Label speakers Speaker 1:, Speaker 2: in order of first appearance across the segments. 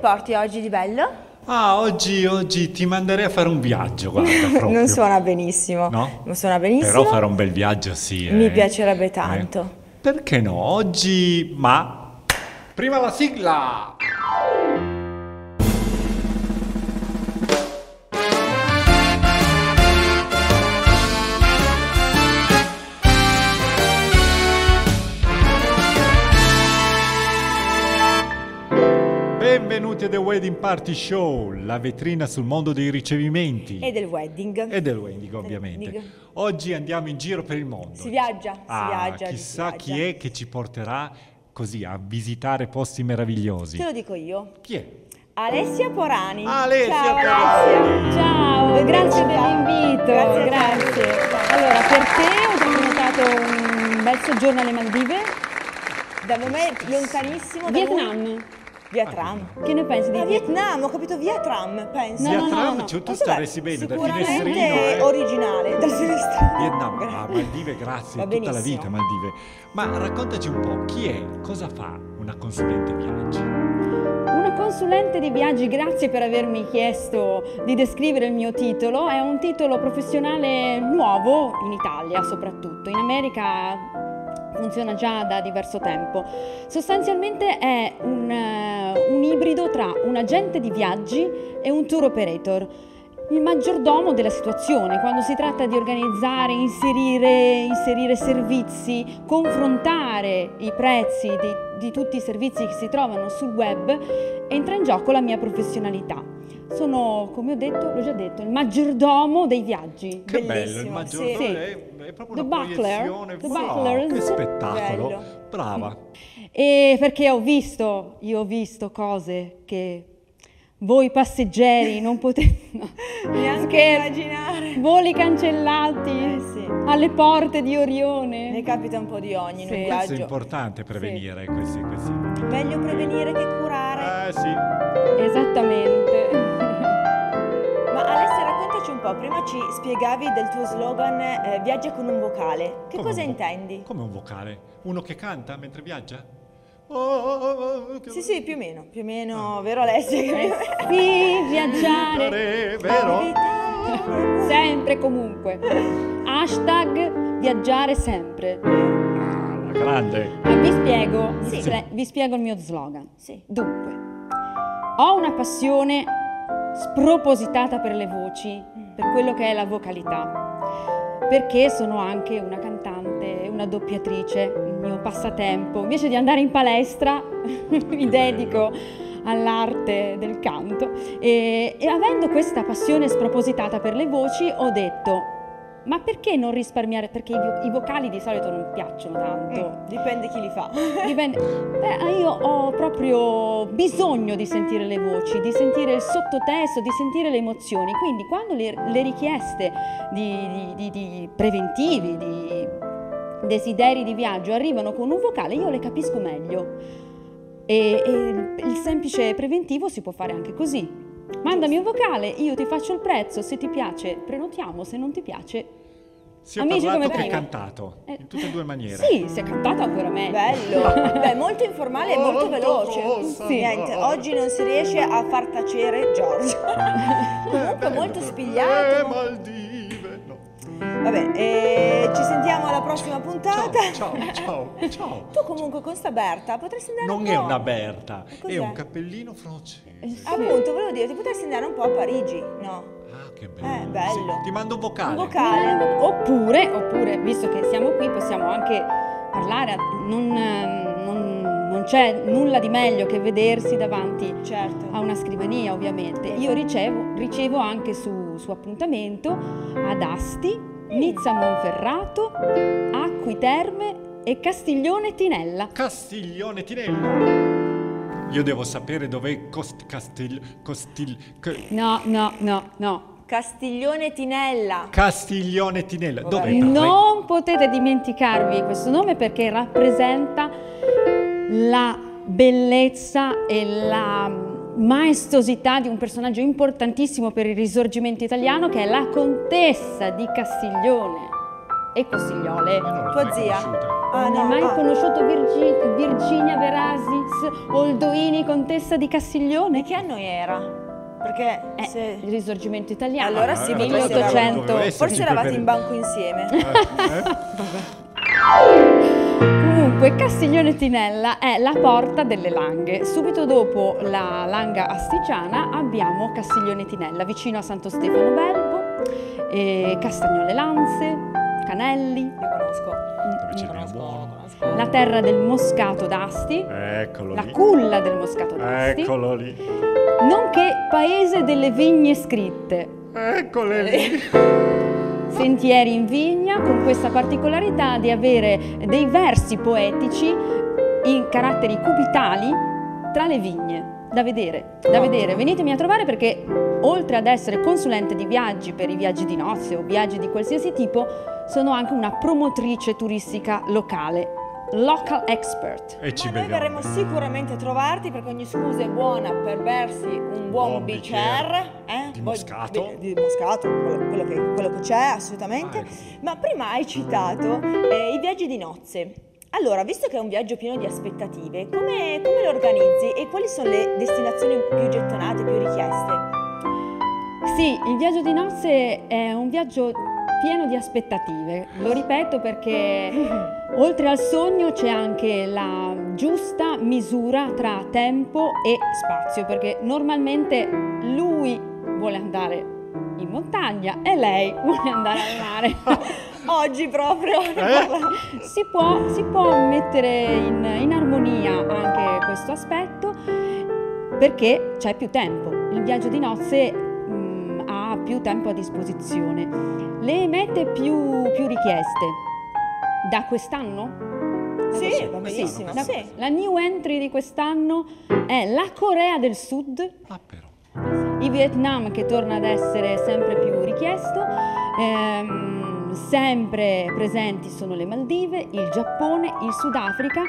Speaker 1: porti oggi di bello?
Speaker 2: Ah, oggi, oggi ti manderei a fare un viaggio, guarda,
Speaker 1: non suona benissimo.
Speaker 2: No?
Speaker 1: Non suona benissimo.
Speaker 2: Però fare un bel viaggio sì.
Speaker 1: Mi
Speaker 2: eh.
Speaker 1: piacerebbe tanto.
Speaker 2: Eh, Perché no? Oggi... Ma... Prima la sigla! Wedding Party Show, la vetrina sul mondo dei ricevimenti.
Speaker 1: E del wedding.
Speaker 2: E del wedding, ovviamente. Oggi andiamo in giro per il mondo.
Speaker 1: Si viaggia, si
Speaker 2: Ah,
Speaker 1: viaggia,
Speaker 2: Chissà
Speaker 1: si
Speaker 2: chi
Speaker 1: viaggia.
Speaker 2: è che ci porterà così a visitare posti meravigliosi.
Speaker 1: Te lo dico io.
Speaker 2: Chi è?
Speaker 1: Alessia Porani.
Speaker 2: Alessia
Speaker 1: Ciao
Speaker 2: Porani.
Speaker 1: Alessia.
Speaker 3: Ciao, grazie dell'invito.
Speaker 1: Grazie.
Speaker 3: Grazie. Allora, per te ho prenotato un bel soggiorno alle Maldive.
Speaker 1: Da me lontanissimo da lui.
Speaker 3: Vietnam.
Speaker 1: Vietnam.
Speaker 3: Che ne pensi di
Speaker 1: Ah,
Speaker 3: Vietnam?
Speaker 1: Vietnam, ho capito Vietnam, penso.
Speaker 3: No, no,
Speaker 2: Vietnam,
Speaker 3: no.
Speaker 2: cioè, tu
Speaker 1: Ma
Speaker 2: staresti
Speaker 1: vabbè,
Speaker 2: bene da
Speaker 1: sicuramente
Speaker 2: finestrino, eh?
Speaker 1: originale, da finestrino.
Speaker 2: Vietnam, ah, Maldive, grazie,
Speaker 1: Va
Speaker 2: tutta la
Speaker 1: benissimo.
Speaker 2: vita Maldive. Ma raccontaci un po', chi è, cosa fa una consulente viaggi?
Speaker 3: Una consulente di viaggi, grazie per avermi chiesto di descrivere il mio titolo. È un titolo professionale nuovo in Italia soprattutto. In America funziona già da diverso tempo. Sostanzialmente è un, eh, un ibrido tra un agente di viaggi e un tour operator. Il maggiordomo della situazione, quando si tratta di organizzare, inserire, inserire servizi, confrontare i prezzi di, di tutti i servizi che si trovano sul web, entra in gioco la mia professionalità. Sono, come ho detto, l'ho già detto, il maggiordomo dei viaggi.
Speaker 2: Che bello, il
Speaker 1: Bellissimo,
Speaker 2: maggiordomo
Speaker 3: sì.
Speaker 2: è, è proprio
Speaker 3: The
Speaker 2: una
Speaker 3: Buckler,
Speaker 2: proiezione.
Speaker 3: The
Speaker 2: Wow,
Speaker 3: Bucklers.
Speaker 2: che spettacolo.
Speaker 1: Bello.
Speaker 2: Brava.
Speaker 3: E perché ho visto, io ho visto cose che voi passeggeri non potete... no.
Speaker 1: Neanche immaginare.
Speaker 3: Voli cancellati
Speaker 1: Eh sì.
Speaker 3: alle porte di Orione.
Speaker 1: Ne capita un po' di ogni in
Speaker 3: Sì.
Speaker 1: un
Speaker 2: Questo è importante prevenire questi, questi momenti.
Speaker 1: Meglio prevenire che curare.
Speaker 2: Eh sì.
Speaker 3: Esattamente.
Speaker 1: Po', prima ci spiegavi del tuo slogan eh, viaggia con un vocale. Che
Speaker 2: Come
Speaker 1: cosa
Speaker 2: vo-
Speaker 1: intendi?
Speaker 2: Come un vocale? Uno che canta mentre viaggia? Oh, oh, oh, che-
Speaker 1: Sì, sì, più o meno, più o meno, vero Alessia?
Speaker 3: Eh sì, viaggiare
Speaker 2: Vero?
Speaker 3: sempre e comunque. Hashtag viaggiare sempre.
Speaker 2: Ah, grande.
Speaker 3: Ma vi spiego,
Speaker 1: Sì.
Speaker 3: vi- vi spiego il mio slogan.
Speaker 1: Sì.
Speaker 3: Dunque, ho una passione spropositata per le voci, per quello che è la vocalità, perché sono anche una cantante, una doppiatrice, il mio passatempo. Invece di andare in palestra, mi dedico all'arte del canto. E, e avendo questa passione spropositata per le voci ho detto ma perché non risparmiare? Perché i, vo- i vocali di solito non piacciono tanto.
Speaker 1: Mm, Dipende chi li fa.
Speaker 3: Dipende. Beh, io ho proprio bisogno di sentire le voci, di sentire il sottotesto, di sentire le emozioni. Quindi quando le, le richieste di, di- di- preventivi, di desideri di viaggio arrivano con un vocale, io le capisco meglio. E, e il semplice preventivo si può fare anche così. Mandami un vocale, io ti faccio il prezzo, se ti piace prenotiamo, se non ti piace
Speaker 2: Sia
Speaker 3: Amici
Speaker 2: parlato
Speaker 3: come
Speaker 2: che
Speaker 3: prima.
Speaker 2: cantato,
Speaker 3: Eh,
Speaker 2: in tutte e due maniere.
Speaker 3: Sì, se è cantato ancora meglio.
Speaker 1: Bello. Beh, molto informale e molto
Speaker 2: Molto
Speaker 1: veloce.
Speaker 2: cosa,
Speaker 1: Sì. Niente, oggi non si riesce a far tacere Giorgio. Comunque
Speaker 2: Bello,
Speaker 1: molto spigliato.
Speaker 2: Eh, Maldive.
Speaker 1: Vabbè, e ci sentiamo alla prossima puntata.
Speaker 2: Ciao, ciao, ciao, ciao.
Speaker 1: Tu comunque con sta Berta potresti andare
Speaker 2: Non
Speaker 1: un
Speaker 2: è
Speaker 1: po'.
Speaker 2: una Berta,
Speaker 1: Cos'è?
Speaker 2: è un cappellino francese.
Speaker 3: Eh.
Speaker 1: Appunto, volevo dirti, potresti andare un po' a Parigi, no?
Speaker 2: Ah, che bello.
Speaker 1: Eh, bello.
Speaker 2: Sì, ti mando un vocale.
Speaker 1: Un vocale.
Speaker 3: Oppure, oppure, visto che siamo qui, possiamo anche parlare, non, eh, non- non c'è nulla di meglio che vedersi davanti
Speaker 1: Certo.
Speaker 3: a una scrivania, ovviamente. Io ricevo, ricevo anche su, su appuntamento ad Asti, Nizza Monferrato, Acqui Terme e Castiglione Tinella.
Speaker 2: Castiglione Tinella. Io devo sapere dov'è Cost, Castil, Costil,
Speaker 3: No, no, no, no.
Speaker 1: Castiglione Tinella.
Speaker 2: Castiglione Tinella. Dov'è?
Speaker 3: Non potete dimenticarvi questo nome perché rappresenta la bellezza e la maestosità di un personaggio importantissimo per il risorgimento italiano che è la contessa di Castiglione e Costigliole.
Speaker 1: Tua zia?
Speaker 2: conosciuta.
Speaker 1: Ah,
Speaker 3: non
Speaker 1: no,
Speaker 3: hai mai
Speaker 1: ah.
Speaker 3: conosciuto Virgi- Virginia Verasis Oldoini, contessa di Castiglione?
Speaker 1: Che anno era? Perché
Speaker 3: Eh,
Speaker 1: se...
Speaker 3: il risorgimento italiano.
Speaker 1: Allora
Speaker 2: Ah,
Speaker 1: sì,
Speaker 2: allora
Speaker 1: potreste
Speaker 2: doveva-
Speaker 3: 1800.
Speaker 2: doveva esserci
Speaker 1: Forse eravate in banco insieme.
Speaker 2: Eh, eh.
Speaker 3: Comunque, Castiglione Tinella è la porta delle Langhe. Subito dopo la Langa Astigiana abbiamo Castiglione Tinella, vicino a Santo Stefano Belbo, e Castagnole Lanze, Canelli,
Speaker 1: Io conosco. Conosco, conosco.
Speaker 3: la terra del Moscato d'Asti,
Speaker 2: Eccolo
Speaker 3: la
Speaker 2: lì.
Speaker 3: culla del Moscato d'Asti,
Speaker 2: Eccolo lì.
Speaker 3: nonché paese delle vigne scritte.
Speaker 2: Eccole lì.
Speaker 3: Sentieri in vigna con questa particolarità di avere dei versi poetici in caratteri cubitali tra le vigne. Da vedere, da vedere. Venitemi a trovare perché oltre ad essere consulente di viaggi per i viaggi di nozze o viaggi di qualsiasi tipo, sono anche una promotrice turistica locale, local expert.
Speaker 2: E ci
Speaker 1: Ma noi verremo sicuramente a trovarti perché ogni scusa è buona per bersi un buon,
Speaker 2: Buon
Speaker 1: bicer.
Speaker 2: bicchiere
Speaker 1: eh?
Speaker 2: di moscato.
Speaker 1: Di, di moscato, quello, quello che, quello che c'è assolutamente.
Speaker 2: Ah, ecco.
Speaker 1: Ma prima hai citato eh, i viaggi di nozze. Allora, visto che è un viaggio pieno di aspettative, come, come lo organizzi e quali sono le destinazioni più gettonate, più richieste?
Speaker 3: Sì, il viaggio di nozze è un viaggio pieno di aspettative. Lo ripeto perché oltre al sogno c'è anche la giusta misura tra tempo e spazio, perché normalmente lui vuole andare in montagna e lei vuole andare al mare.
Speaker 1: Oggi proprio.
Speaker 3: si, può, si può mettere in, in armonia anche questo aspetto perché c'è più tempo. Il viaggio di nozze mm, ha più tempo a disposizione. Le mete più, più richieste da quest'anno?
Speaker 1: Sì,
Speaker 2: Sì,
Speaker 1: benissimo.
Speaker 3: Da-
Speaker 1: Sì.
Speaker 3: La new entry di quest'anno è la Corea del Sud,
Speaker 2: Ah, però.
Speaker 3: il Vietnam che torna ad essere sempre più richiesto, ehm, sempre presenti sono le Maldive, il Giappone, il Sudafrica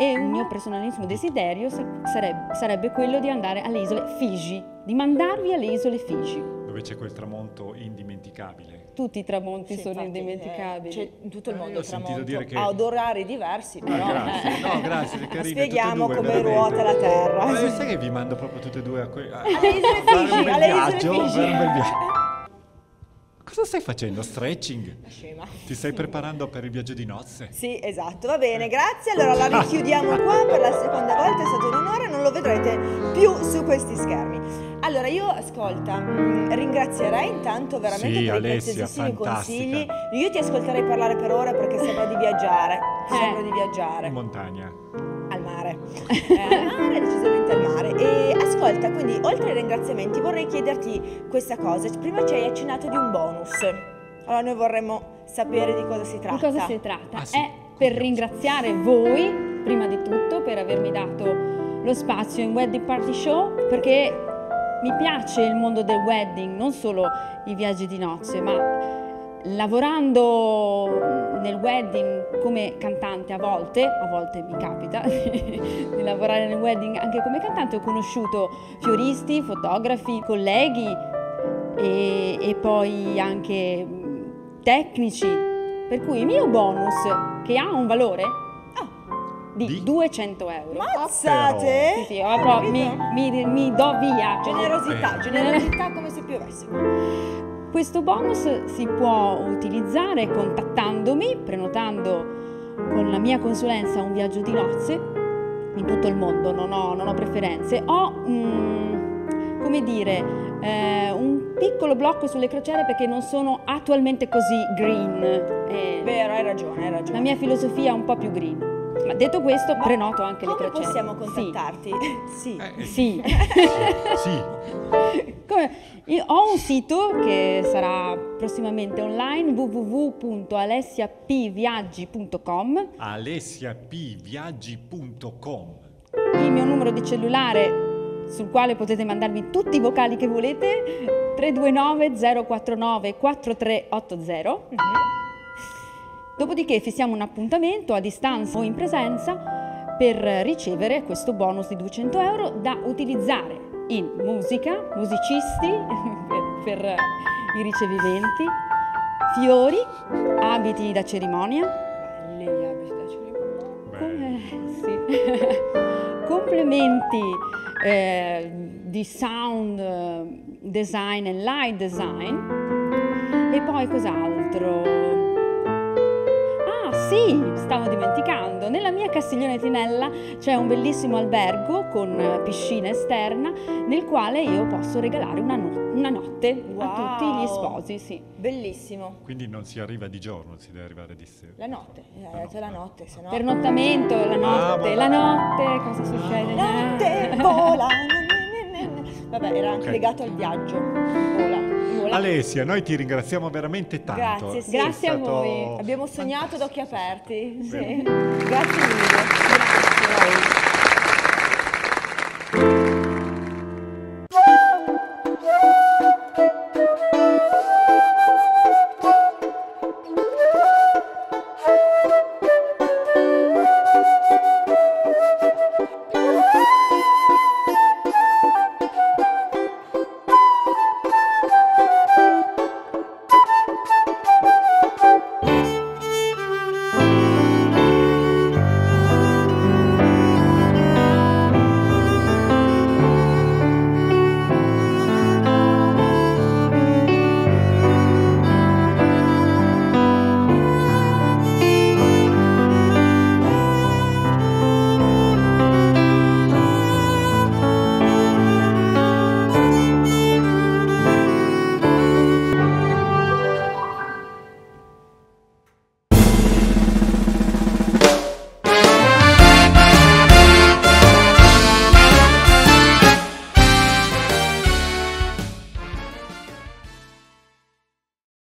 Speaker 3: e un mio personalissimo desiderio sa- sarebbe, sarebbe quello di andare alle isole Fiji, di mandarvi alle isole Fiji.
Speaker 2: Dove c'è quel tramonto indimenticabile.
Speaker 3: Tutti i tramonti
Speaker 1: Sì,
Speaker 3: sono
Speaker 1: infatti,
Speaker 3: indimenticabili.
Speaker 1: eh, c'è in tutto il
Speaker 2: Eh,
Speaker 1: mondo
Speaker 2: sentito
Speaker 1: tramonto
Speaker 2: dire che-
Speaker 1: ha odorari diversi, però
Speaker 2: grazie.
Speaker 1: eh.
Speaker 2: No, grazie, che carine,
Speaker 1: Spieghiamo
Speaker 2: due,
Speaker 1: come
Speaker 2: veramente.
Speaker 1: ruota la terra.
Speaker 2: Ma sai che vi mando proprio tutte e due a que- a-
Speaker 1: Alle isole Figi,
Speaker 2: un bel
Speaker 1: alle isole
Speaker 2: viaggio,
Speaker 1: Figi.
Speaker 2: Cosa stai facendo? Stretching?
Speaker 1: Scema.
Speaker 2: Ti stai preparando per il viaggio di nozze?
Speaker 1: Sì, esatto, va bene, grazie. Allora la richiudiamo qua per la seconda volta, è stato un onore, non lo vedrete più su questi schermi. Allora io, ascolta, mh, ringrazierei intanto veramente
Speaker 2: Sì,
Speaker 1: per
Speaker 2: Alessia,
Speaker 1: i preziosissimi consigli. Io ti ascolterei parlare per ore perché sembra di viaggiare, sembra
Speaker 3: Eh.
Speaker 1: di viaggiare.
Speaker 2: In montagna.
Speaker 1: Al mare. Eh, al mare, decisamente al mare. E ascolta, quindi oltre ai ringraziamenti vorrei chiederti questa cosa. Prima ci hai accennato di un bonus. Allora noi vorremmo sapere di cosa si tratta.
Speaker 3: Di cosa si tratta?
Speaker 2: Ah, sì.
Speaker 3: È per ringraziare voi, prima di tutto, per avermi dato lo spazio in Wedding Party Show, perché mi piace il mondo del wedding, non solo i viaggi di nozze, ma lavorando nel wedding come cantante a volte, a volte mi capita di lavorare nel wedding anche come cantante, ho conosciuto fioristi, fotografi, colleghi e, e poi anche tecnici. Per cui il mio bonus, che ha un valore di,
Speaker 2: Di?
Speaker 3: 200 euro.
Speaker 1: Mazzate?
Speaker 3: Sì, sì, mi, mi- mi do via.
Speaker 1: Generosità, generosità come se piovesse.
Speaker 3: Questo bonus si può utilizzare contattandomi, prenotando con la mia consulenza un viaggio di nozze in tutto il mondo, non ho, non ho preferenze. Ho, mm, come dire, eh, un piccolo blocco sulle crociere perché non sono attualmente così green. eh,
Speaker 1: Vero, hai ragione, hai ragione.
Speaker 3: la mia filosofia è un po' più green. Ma detto questo, prenoto anche le
Speaker 1: Come
Speaker 3: crociere.
Speaker 1: possiamo
Speaker 3: Sì.
Speaker 1: contattarti? Sì.
Speaker 2: Eh,
Speaker 3: Sì.
Speaker 2: sì.
Speaker 3: Come- io ho un sito che sarà prossimamente online www.alessiapviaggi.com
Speaker 2: alessiapviaggi.com
Speaker 3: il mio numero di cellulare sul quale potete mandarmi tutti i vocali che volete 329 049 4380
Speaker 1: Mhm.
Speaker 3: Dopodiché fissiamo un appuntamento a distanza o in presenza per ricevere questo bonus di 200 euro da utilizzare in musica, musicisti per, per i ricevimenti, fiori, abiti da cerimonia,
Speaker 1: Belli gli abiti da cerimonia.
Speaker 3: come- sì. complementi eh, di sound eh, design e light design. E poi cos'altro? Ah sì, stavo dimenticando, nella mia Castiglione Tinella c'è un bellissimo albergo con piscina esterna nel quale io posso regalare una, no- una notte a tutti gli
Speaker 1: Wow.
Speaker 3: sposi, sì.
Speaker 1: Bellissimo.
Speaker 2: Quindi non si arriva di giorno, si deve arrivare di sera.
Speaker 1: La notte, eh, hai detto la notte, se no...
Speaker 3: Pernottamento, la notte,
Speaker 2: Ah,
Speaker 3: la notte, cosa succede?
Speaker 1: Notte vola. ne, ne, ne, ne. Vabbè, era anche
Speaker 2: Ok.
Speaker 1: legato al viaggio. Vola, vola.
Speaker 2: Alessia, noi ti ringraziamo veramente tanto.
Speaker 1: Grazie, sì.
Speaker 3: Grazie a voi.
Speaker 1: Abbiamo sognato ad occhi aperti. Sì. Grazie mille.